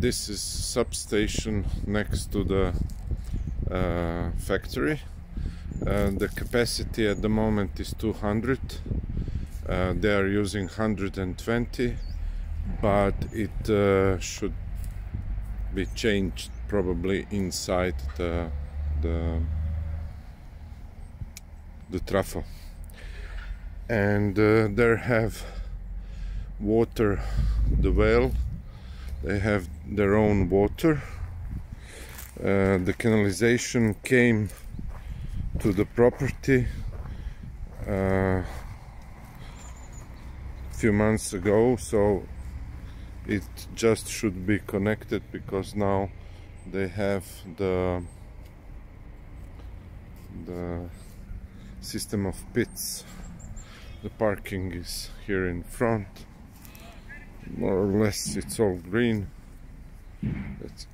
this is substation next to the uh, factory. Uh, the capacity at the moment is 200 uh, they are using 120 but it uh, should be changed probably inside the the the trafo. And uh, there have water the well they have their own water. Uh, the canalization came to the property a uh, few months ago so it just should be connected because now they have the the system of pits. The parking is here in front more or less it's all green. That's